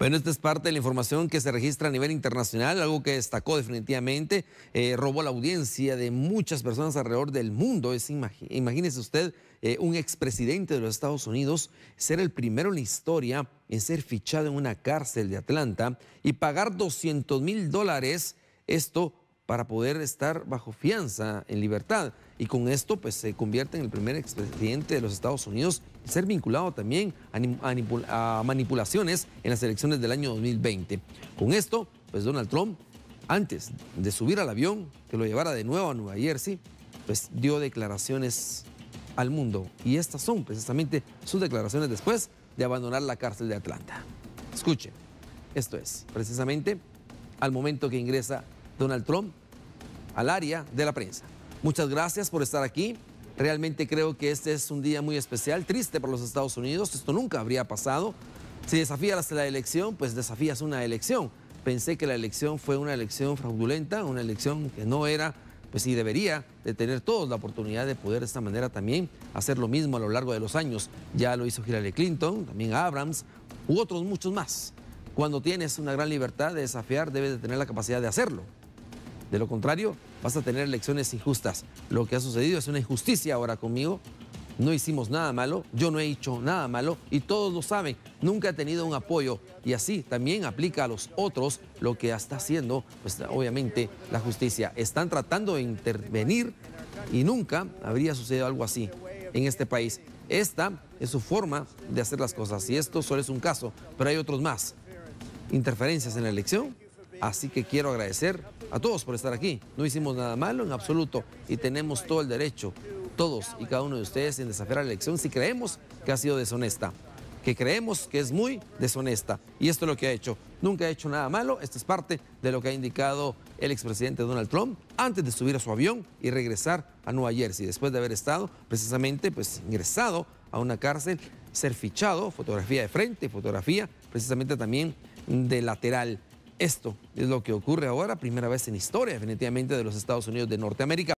Bueno, esta es parte de la información que se registra a nivel internacional, algo que destacó definitivamente, eh, robó la audiencia de muchas personas alrededor del mundo. Es, imagínese usted, eh, un expresidente de los Estados Unidos ser el primero en la historia en ser fichado en una cárcel de Atlanta y pagar 200 mil dólares, esto para poder estar bajo fianza en libertad. Y con esto pues se convierte en el primer expresidente de los Estados Unidos y ser vinculado también a, manipulaciones en las elecciones del año 2020. Con esto, pues Donald Trump, antes de subir al avión que lo llevara de nuevo a Nueva Jersey, pues dio declaraciones al mundo. Y estas son precisamente sus declaraciones después de abandonar la cárcel de Atlanta. Escuche, esto es precisamente al momento que ingresa Donald Trump al área de la prensa. Muchas gracias por estar aquí. Realmente creo que este es un día muy especial, triste para los Estados Unidos. Esto nunca habría pasado. Si desafías la elección, pues desafías una elección. Pensé que la elección fue una elección fraudulenta, una elección que no era, pues sí debería de tener todos la oportunidad de poder de esta manera también hacer lo mismo a lo largo de los años. Ya lo hizo Hillary Clinton, también Abrams, u otros muchos más. Cuando tienes una gran libertad de desafiar, debes de tener la capacidad de hacerlo. De lo contrario, vas a tener elecciones injustas. Lo que ha sucedido es una injusticia ahora conmigo. No hicimos nada malo, yo no he hecho nada malo y todos lo saben. Nunca he tenido un apoyo y así también aplica a los otros lo que está haciendo, pues obviamente la justicia. Están tratando de intervenir y nunca habría sucedido algo así en este país. Esta es su forma de hacer las cosas y esto solo es un caso, pero hay otros más. Interferencias en la elección, así que quiero agradecer a todos por estar aquí. No hicimos nada malo en absoluto y tenemos todo el derecho, todos y cada uno de ustedes, en desafiar la elección si creemos que ha sido deshonesta que creemos que es muy deshonesta. Y esto es lo que ha hecho. Nunca ha hecho nada malo. Esto es parte de lo que ha indicado el expresidente Donald Trump antes de subir a su avión y regresar a Nueva Jersey, después de haber estado precisamente pues, ingresado a una cárcel, ser fichado, fotografía de frente, fotografía precisamente también de lateral. Esto es lo que ocurre ahora, primera vez en historia definitivamente de los Estados Unidos de Norteamérica.